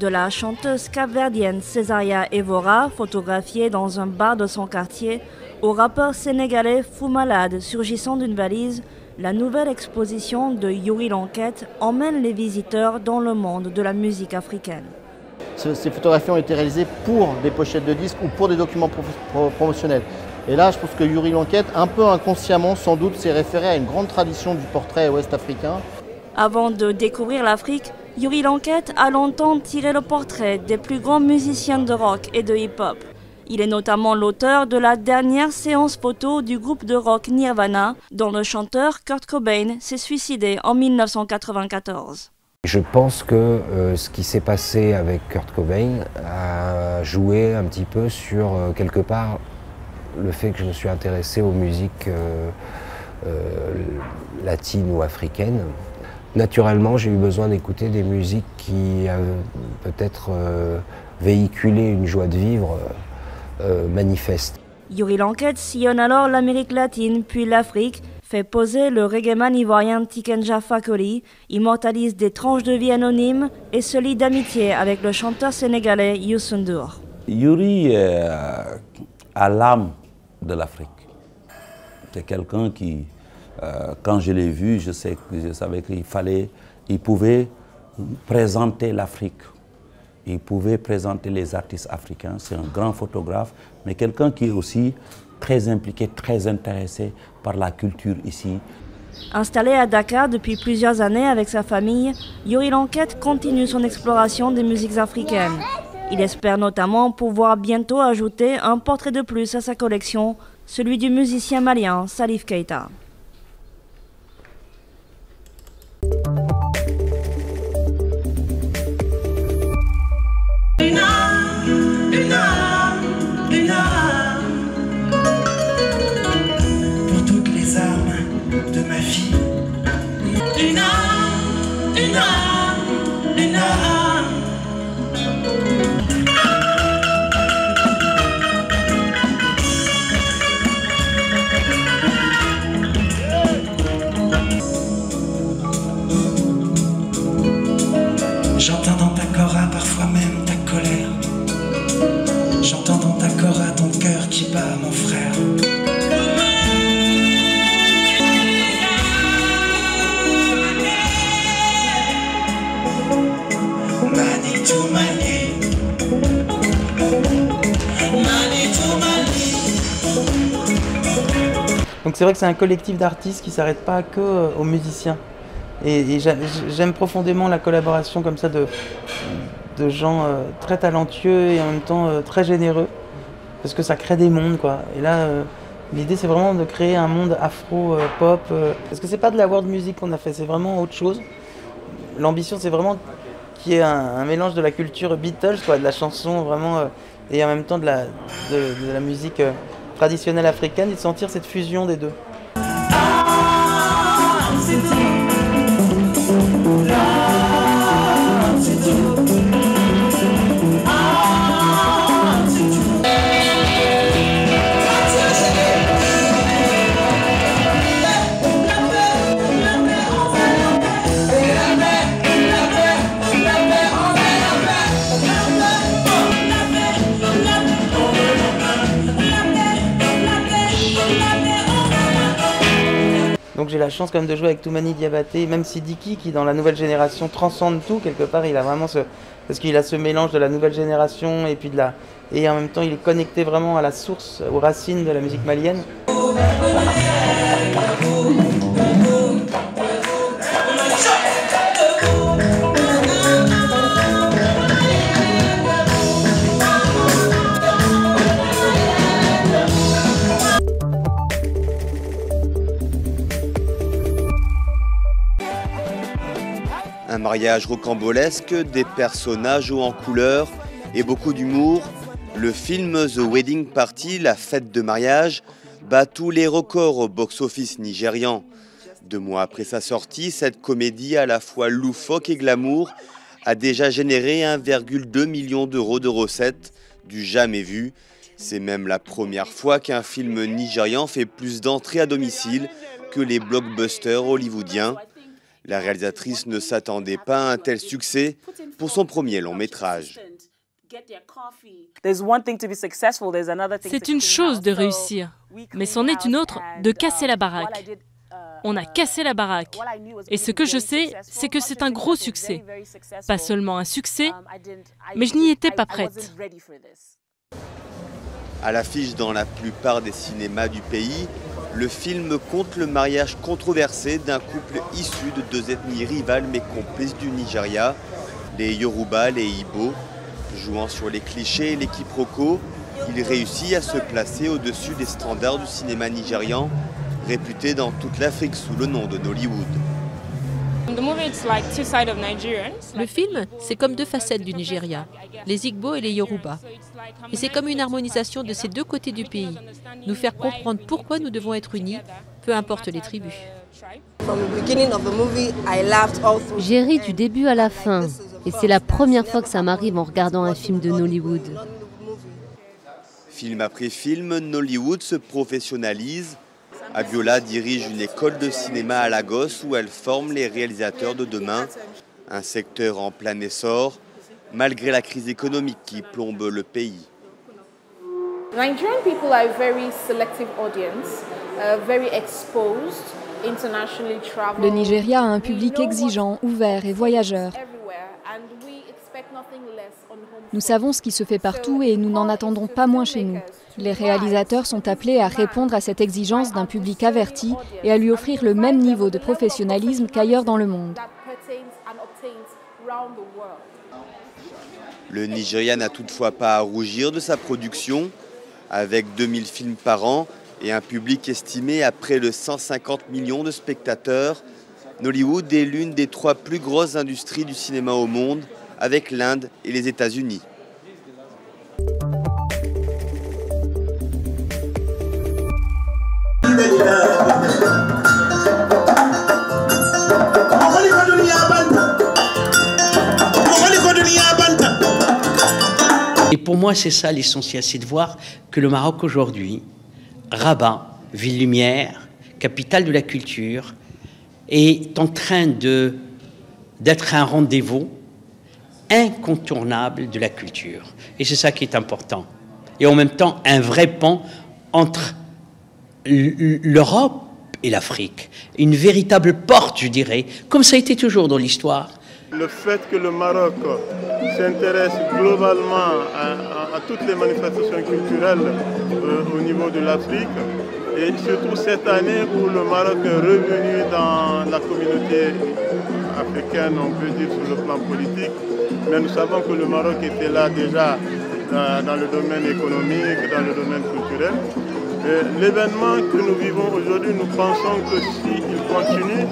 de la chanteuse capverdienne Césaria Evora, photographiée dans un bar de son quartier, au rappeur sénégalais Fou Malade surgissant d'une valise, la nouvelle exposition de Yuri Lanquette emmène les visiteurs dans le monde de la musique africaine. Ces photographies ont été réalisées pour des pochettes de disques ou pour des documents promotionnels. Et là, je pense que Yuri Lanquette, un peu inconsciemment sans doute, s'est référé à une grande tradition du portrait ouest-africain. Avant de découvrir l'Afrique, Yuri Lanquette a longtemps tiré le portrait des plus grands musiciens de rock et de hip-hop. Il est notamment l'auteur de la dernière séance photo du groupe de rock Nirvana, dont le chanteur Kurt Cobain s'est suicidé en 1994. Je pense que euh, ce qui s'est passé avec Kurt Cobain a joué un petit peu sur, euh, quelque part, le fait que je me suis intéressé aux musiques euh, latines ou africaines. Naturellement, j'ai eu besoin d'écouter des musiques qui peut-être véhiculaient une joie de vivre manifeste. Yuri Lanquette sillonne alors l'Amérique latine puis l'Afrique fait poser le reggaeman ivoirien Tikenja Fakoli, immortalise des tranches de vie anonymes et se lie d'amitié avec le chanteur sénégalais Youssou N'Dour. Yuri euh, a l'âme de l'Afrique. C'est quelqu'un qui, euh, quand je l'ai vu, je, savais qu'il fallait, il pouvait présenter l'Afrique. Il pouvait présenter les artistes africains. C'est un grand photographe, mais quelqu'un qui est aussi très impliqué, très intéressé par la culture ici. Installé à Dakar depuis plusieurs années avec sa famille, Yuri Lanquette continue son exploration des musiques africaines. Il espère notamment pouvoir bientôt ajouter un portrait de plus à sa collection, celui du musicien malien Salif Keita. Donc c'est vrai que c'est un collectif d'artistes qui s'arrête pas que euh, aux musiciens. Et, j'aime profondément la collaboration comme ça de, gens euh, très talentueux et en même temps euh, très généreux. Parce que ça crée des mondes quoi. Et là, l'idée c'est vraiment de créer un monde afro-pop. parce que c'est pas de la world music qu'on a fait, c'est vraiment autre chose. L'ambition c'est vraiment qu'il y ait un, mélange de la culture Beatles, quoi, de la chanson vraiment, et en même temps de la musique traditionnelle africaine et de sentir cette fusion des deux. J'ai la chance quand même de jouer avec Toumani Diabaté, même si Diki qui dans la nouvelle génération transcende tout, quelque part il a vraiment ce. Parce qu'il a ce mélange de la nouvelle génération et puis de la. Et en même temps il est connecté vraiment à la source, aux racines de la musique malienne. Mariage rocambolesque, des personnages hauts en couleur et beaucoup d'humour. Le film The Wedding Party, la fête de mariage, bat tous les records au box-office nigérian. Deux mois après sa sortie, cette comédie à la fois loufoque et glamour a déjà généré 1,2 million d'euros de recettes, du jamais vu. C'est même la première fois qu'un film nigérian fait plus d'entrées à domicile que les blockbusters hollywoodiens. La réalisatrice ne s'attendait pas à un tel succès. pour son premier long métrage. C'est une chose de réussir, mais c'en est une autre de casser la baraque. On a cassé la baraque. Et ce que je sais, c'est que c'est un gros succès. Pas seulement un succès, mais je n'y étais pas prête. À l'affiche dans la plupart des cinémas du pays, le film compte le mariage controversé d'un couple issu de deux ethnies rivales mais complices du Nigeria, les Yoruba, les Ibo. Jouant sur les clichés et les quiproquos, il réussit à se placer au-dessus des standards du cinéma nigérian, réputé dans toute l'Afrique sous le nom de Nollywood. Le film, c'est comme deux facettes du Nigeria, les Igbo et les Yoruba. Et c'est comme une harmonisation de ces deux côtés du pays, nous faire comprendre pourquoi nous devons être unis, peu importe les tribus. J'ai ri du début à la fin, et c'est la première fois que ça m'arrive en regardant un film de Nollywood. Film après film, Nollywood se professionnalise. Abiola dirige une école de cinéma à Lagos où elle forme les réalisateurs de demain, un secteur en plein essor, malgré la crise économique qui plombe le pays. Le Nigeria a un public exigeant, ouvert et voyageur. Nous savons ce qui se fait partout et nous n'en attendons pas moins chez nous. Les réalisateurs sont appelés à répondre à cette exigence d'un public averti et à lui offrir le même niveau de professionnalisme qu'ailleurs dans le monde. Le Nigeria n'a toutefois pas à rougir de sa production. Avec 2000 films par an et un public estimé à près de 150 millions de spectateurs, Nollywood est l'une des trois plus grosses industries du cinéma au monde, avec l'Inde et les États-Unis. Et pour moi, c'est ça l'essentiel, c'est de voir que le Maroc aujourd'hui, Rabat, ville lumière, capitale de la culture, est en train de d'être un rendez-vous incontournable de la culture. Et c'est ça qui est important. Et en même temps, un vrai pont entre l'Europe et l'Afrique. Une véritable porte, je dirais, comme ça a été toujours dans l'histoire. Le fait que le Maroc s'intéresse globalement à, toutes les manifestations culturelles euh, au niveau de l'Afrique, et surtout cette année où le Maroc est revenu dans la communauté africaine, on peut dire sur le plan politique, mais nous savons que le Maroc était là déjà euh, dans le domaine économique, dans le domaine culturel. L'événement que nous vivons aujourd'hui, nous pensons que s'il continue,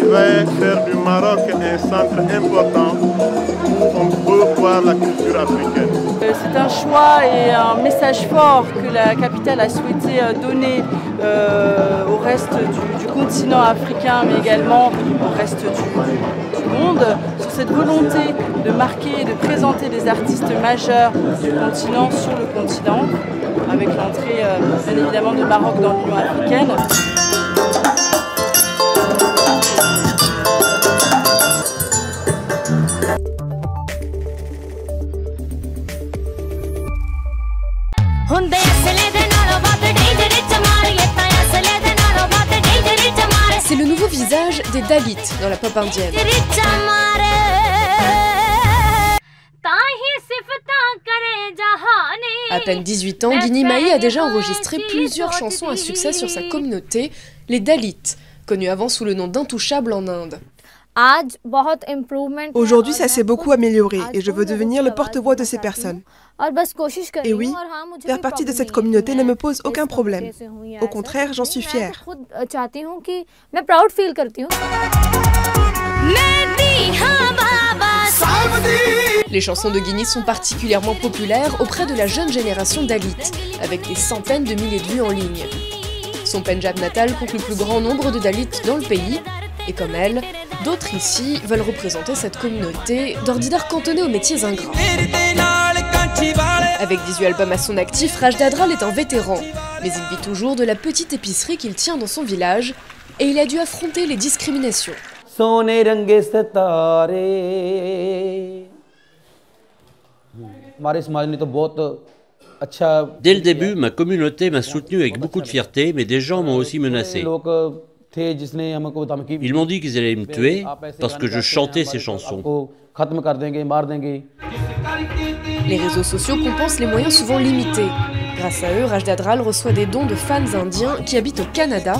il va faire du Maroc un centre important où on peut voir la culture africaine. Euh, c'est un choix et un message fort que la capitale a souhaité euh, donner euh, continent africain, mais également au reste du, monde, sur cette volonté de marquer et de présenter des artistes majeurs du continent sur le continent avec l'entrée euh, bien évidemment du Maroc dans l'Union africaine. Des Dalits dans la pop indienne. À peine 18 ans, Guinea Mai a déjà enregistré plusieurs chansons à succès sur sa communauté, les Dalits, connus avant sous le nom d'Intouchables en Inde. Aujourd'hui, ça s'est beaucoup amélioré et je veux devenir le porte-voix de ces personnes. Et oui, faire partie de cette communauté ne me pose aucun problème. Au contraire, j'en suis fière. Les chansons de Guinée sont particulièrement populaires auprès de la jeune génération Dalit, avec des centaines de milliers de vues en ligne. Son Punjab natal compte le plus grand nombre de Dalits dans le pays, et comme elle, d'autres ici veulent représenter cette communauté d'ordinaire cantonnée aux métiers ingrats. Avec 18 albums à son actif, Raj Dadral est un vétéran, mais il vit toujours de la petite épicerie qu'il tient dans son village, et il a dû affronter les discriminations. Dès le début, ma communauté m'a soutenu avec beaucoup de fierté, mais des gens m'ont aussi menacé. Ils m'ont dit qu'ils allaient me tuer parce que je chantais ces chansons. Les réseaux sociaux compensent les moyens souvent limités. Grâce à eux, Rajdadral reçoit des dons de fans indiens qui habitent au Canada.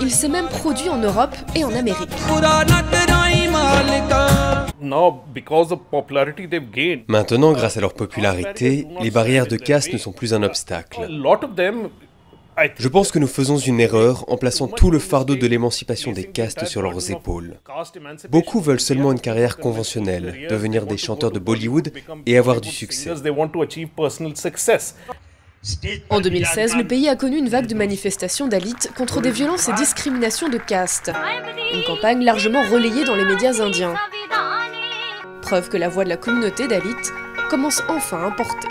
Il s'est même produit en Europe et en Amérique. Maintenant, grâce à leur popularité, les barrières de caste ne sont plus un obstacle. Je pense que nous faisons une erreur en plaçant tout le fardeau de l'émancipation des castes sur leurs épaules. Beaucoup veulent seulement une carrière conventionnelle, devenir des chanteurs de Bollywood et avoir du succès. En 2016, le pays a connu une vague de manifestations d'Alit contre des violences et discriminations de caste. Une campagne largement relayée dans les médias indiens. Preuve que la voix de la communauté d'Alit commence enfin à porter.